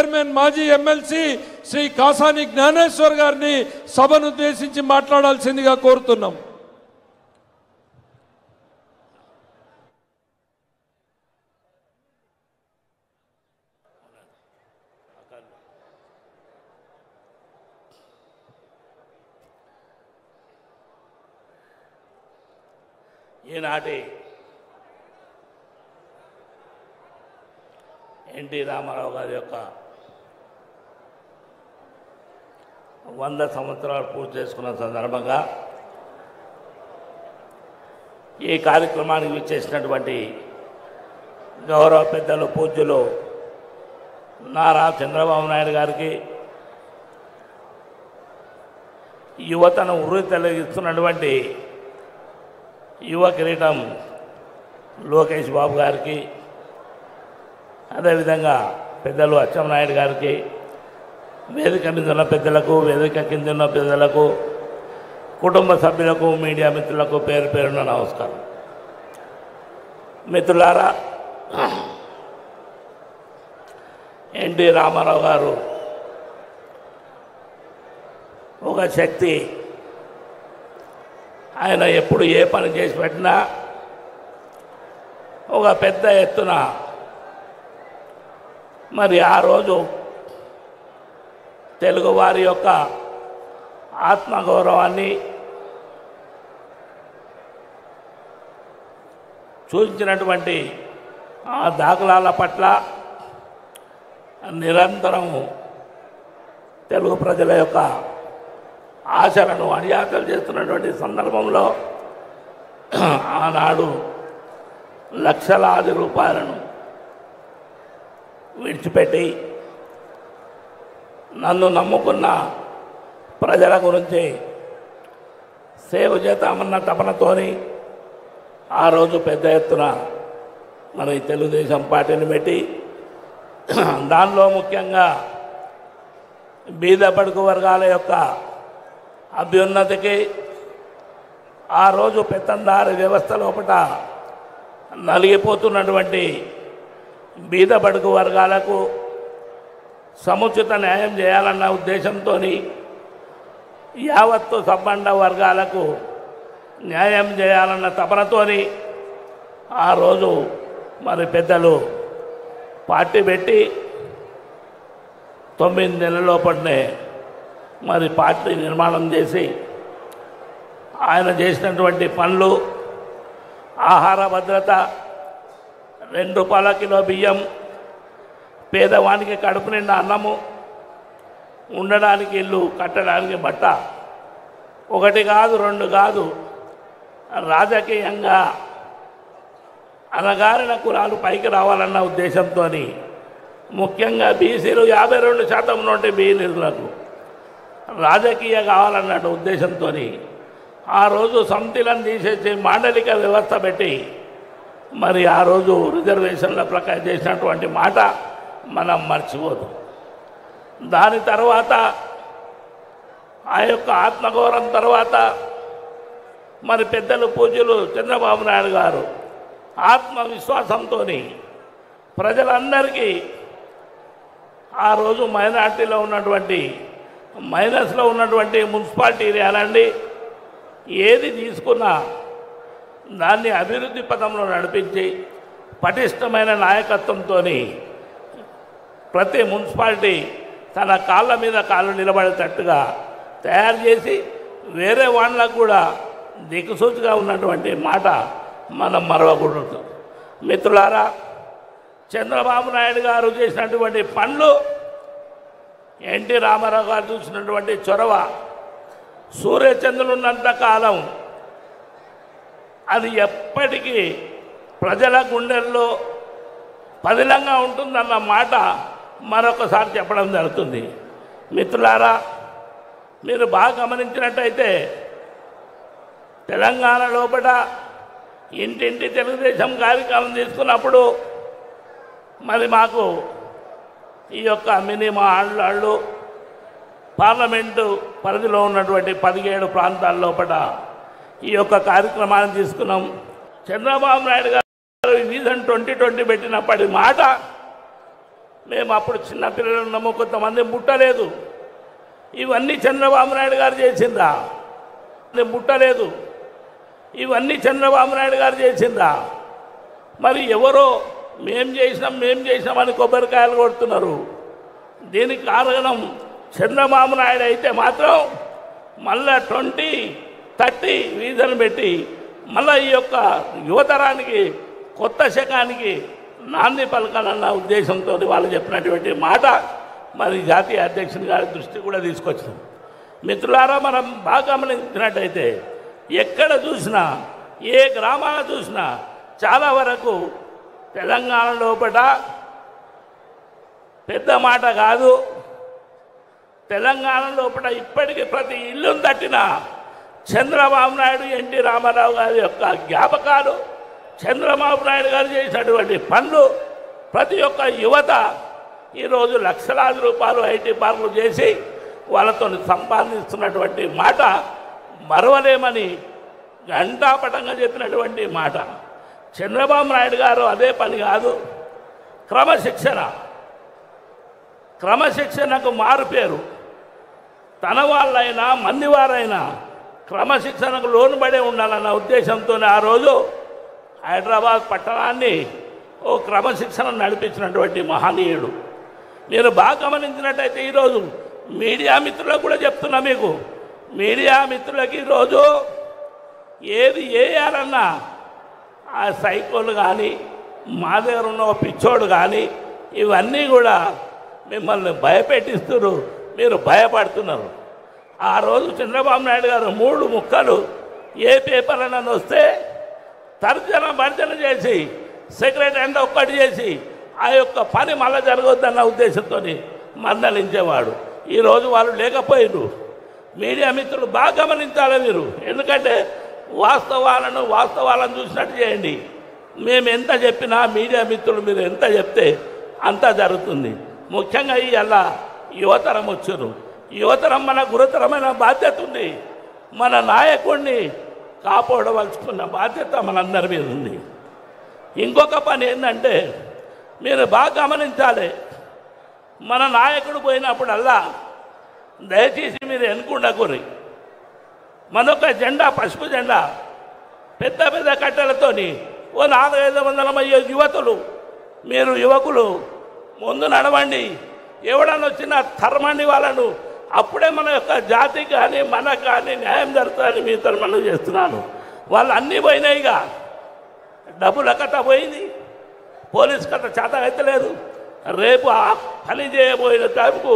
Chairman మాజీ MLC Shri Kasani Gnaneshwar గారిని సభను ఉద్దేశించి మాట్లాడాల్సిందిగా కోరుతున్నాం. ఈనాటి ఎన్టీ రామారావు గారి యొక్క వంద సంవత్సరాలు పూర్తి చేసుకున్న సందర్భంగా ఈ కార్యక్రమానికి విచ్చేసినటువంటి గౌరవ పెద్దలు పూజ్యులు నారా చంద్రబాబు నాయుడు గారికి యువతను ఉరి తొలగిస్తున్నటువంటి యువ కిరీటం లోకేష్ బాబు గారికి అదేవిధంగా పెద్దలు అచ్చెన్నాయుడు గారికి వేదిక మీద ఉన్న పెద్దలకు వేదిక కింద ఉన్న పెద్దలకు కుటుంబ సభ్యులకు మీడియా మిత్రులకు పేరు పేరున నమస్కారం. మిత్రులారా ఎన్టీ రామారావు గారు ఒక శక్తి. ఆయన ఎప్పుడు ఏ పని చేసి పెట్టినా ఒక పెద్ద ఎత్తున మరి ఆ రోజు తెలుగువారి యొక్క ఆత్మగౌరవాన్ని సూచించినటువంటి ఆ దాఖలాల పట్ల నిరంతరము తెలుగు ప్రజల యొక్క ఆశలను అడియాతలు చేస్తున్నటువంటి సందర్భంలో ఆనాడు లక్షలాది రూపాయలను విడిచిపెట్టి నన్ను నమ్ముకున్న ప్రజల గురించి సేవ చేద్దామన్న తపనతోని ఆ రోజు పెద్ద ఎత్తున మన ఈ తెలుగుదేశం పార్టీని పెట్టి దానిలో ముఖ్యంగా బీద పడుకు వర్గాల యొక్క అభ్యున్నతికి ఆ రోజు పెత్తందారి వ్యవస్థ లోపల నలిగిపోతున్నటువంటి బీద బడుగు వర్గాలకు సముచిత న్యాయం చేయాలన్న ఉద్దేశంతో యావత్తు సబ్బండ వర్గాలకు న్యాయం చేయాలన్న తపనతోని ఆ రోజు మరి పెద్దలు పార్టీ పెట్టి తొమ్మిది నెలల మరి పార్టీ నిర్మాణం చేసి ఆయన చేసినటువంటి పనులు ఆహార భద్రత రెండు రూపాయల కిలో బియ్యం పేదవానికి కడుపు నిండా అన్నము ఉండడానికి ఇల్లు కట్టడానికి బట్ట. ఒకటి కాదు రెండు కాదు రాజకీయంగా అనగారిన కులాలు పైకి రావాలన్న ఉద్దేశంతో ముఖ్యంగా బీసీలు యాభై రెండు శాతం నుండి బీసీలకు రాజకీయ కావాలన్న ఉద్దేశంతో ఆ రోజు సమితిలను తీసేసి మాండలిక వ్యవస్థ పెట్టి మరి ఆ రోజు రిజర్వేషన్ల ప్రకారం చేసినటువంటి మాట మనం మర్చిపోదు. దాని తర్వాత ఆ యొక్క ఆత్మగౌరవం తర్వాత మరి పెద్దలు పూజలు చంద్రబాబు నాయుడు గారు ఆత్మవిశ్వాసంతో ప్రజలందరికీ ఆ రోజు మైనార్టీలో ఉన్నటువంటి మైనస్లో ఉన్నటువంటి మున్సిపాలిటీ ఏరియాలండి ఏది తీసుకున్నా దాన్ని అభివృద్ధి పథంలో నడిపించి పటిష్టమైన నాయకత్వంతో ప్రతి మున్సిపాలిటీ తన కాళ్ళ మీద కాళ్ళు నిలబడేటట్టుగా తయారు చేసి వేరే వాళ్ళకు కూడా దిక్కుసూచిగా ఉన్నటువంటి మాట మనం మరవకూడదు. మిత్రులారా చంద్రబాబు నాయుడు గారు చేసినటువంటి పనులు ఎన్టీ రామారావు గారు చూసినటువంటి చొరవ సూర్యచంద్రులు ఉన్నంత కాలం అది ఎప్పటికీ ప్రజల గుండెల్లో పదిలంగా ఉంటుందన్న మాట మరొకసారి చెప్పడం జరుగుతుంది. మిత్రులారా మీరు బాగా గమనించినట్టయితే తెలంగాణ లోపల ఇంటింటి తెలుగుదేశం కార్యక్రమం తీసుకున్నప్పుడు మరి మాకు ఈ యొక్క మినిమా ఆళ్ళు పార్లమెంటు పరిధిలో ఉన్నటువంటి పదిహేడు ప్రాంతాల లోపల ఈ యొక్క కార్యక్రమాన్ని తీసుకున్నాం. చంద్రబాబు నాయుడు గారు విజన్ ట్వంటీ ట్వంటీ పెట్టినప్పటి మాట మేము అప్పుడు చిన్నపిల్లలు ఉన్నాము కొంతమంది ముట్టలేదు. ఇవన్నీ చంద్రబాబు నాయుడు గారు చేసిందా? ముట్టలేదు. ఇవన్నీ చంద్రబాబు నాయుడు గారు చేసిందా? మరి ఎవరో మేం చేసినాం మేం చేసినామని కొబ్బరికాయలు కొడుతున్నారు. దీనికి కారణం చంద్రబాబు నాయుడు అయితే మాత్రం మళ్ళా ట్వంటీ థర్టీ వీధులు పెట్టి మళ్ళీ ఈ యొక్క యువతరానికి కొత్త శకానికి నాంది పలకాలన్న ఉద్దేశంతో వాళ్ళు చెప్పినటువంటి మాట మరి జాతీయ అధ్యక్షుని గారి దృష్టి కూడా తీసుకొచ్చాం. మిత్రులారా మనం బాగా గమనించినట్టయితే ఎక్కడ చూసినా ఏ గ్రామాల చూసినా చాలా వరకు తెలంగాణ లోపల పెద్ద మాట కాదు. తెలంగాణ లోపల ఇప్పటికీ ప్రతి ఇల్లును తట్టిన చంద్రబాబు నాయుడు ఎన్టీ రామారావు గారి యొక్క జ్ఞాపకాలు చంద్రబాబు నాయుడు గారు చేసినటువంటి పనులు ప్రతి ఒక్క యువత ఈరోజు లక్షలాది రూపాయలు ఐటీ పార్కులు చేసి వాళ్ళతో సంపాదిస్తున్నటువంటి మాట మరవలేమని గంటాపటంగా చెప్పినటువంటి మాట. చంద్రబాబు నాయుడు గారు అదే పని కాదు క్రమశిక్షణ. క్రమశిక్షణకు మారు పేరు తన వాళ్ళైనా మంది వారైనా క్రమశిక్షణకు లోనుబడే ఉండాలన్న ఉద్దేశంతోనే ఆ రోజు హైదరాబాద్ పట్టణాన్ని ఓ క్రమశిక్షణ నడిపించినటువంటి మహనీయుడు. మీరు బాగా గమనించినట్టయితే ఈరోజు మీడియా మిత్రులకు కూడా చెప్తున్నా మీకు. మీడియా మిత్రులకి ఈరోజు ఏది వేయాలన్నా ఆ సైకోలు కానీ మా దగ్గర ఉన్న ఓ పిచ్చోడు కానీ ఇవన్నీ కూడా మిమ్మల్ని భయపెట్టిస్తున్నారు. మీరు భయపడుతున్నారు. ఆ రోజు చంద్రబాబు నాయుడు గారు మూడు ముక్కలు ఏ పేపర్ అని వస్తే తర్జన భర్జన చేసి సెక్రటరీ అంటే ఒక్కటి చేసి ఆ యొక్క పని మళ్ళీ జరగొద్దన్న ఉద్దేశంతో మందలించేవాడు. ఈరోజు వాళ్ళు లేకపోయారు మీడియా మిత్రులు బాగా గమనించాలి మీరు. ఎందుకంటే వాస్తవాలను వాస్తవాలను చూసినట్టు చేయండి. మేము ఎంత చెప్పినా మీడియా మిత్రులు మీరు ఎంత చెప్తే అంత జరుగుతుంది. ముఖ్యంగా ఈ అలా యువతరం వచ్చారు యువతరం మన గురుతరమైన బాధ్యత ఉంది. మన నాయకుడిని కాపాడవలసుకున్న బాధ్యత మనందరి మీద ఉంది. ఇంకొక పని ఏంటంటే మీరు బాగా గమనించాలి. మన నాయకుడు పోయినప్పుడల్లా దయచేసి మీరు ఎన్నుకుండకూరి. మనొక జెండా పసుపు జెండా పెద్ద పెద్ద కట్టెలతోని ఓ నాలుగైదు వందల మంది యువతులు మీరు యువకులు ముందు నడవండి. ఎవడన్నా వచ్చినా తరమండి వాళ్ళను అప్పుడే మన యొక్క జాతికి కానీ మనకు కానీ న్యాయం జరుగుతుందని మీ తరమను చేస్తున్నాను. వాళ్ళు అన్నీ పోయినాయిగా డబ్బుల కథ పోయింది. పోలీస్ కథ చేత అయితలేదు రేపు ఆ పని చేయబోయిన టైంకు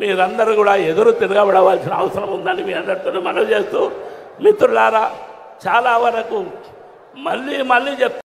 మీరందరూ కూడా ఎదురు తిరగబడవలసిన అవసరం ఉందని మీ అందరితో మనవి చేస్తూ మిత్రులారా చాలా వరకు మళ్ళీ మళ్ళీ చెప్తా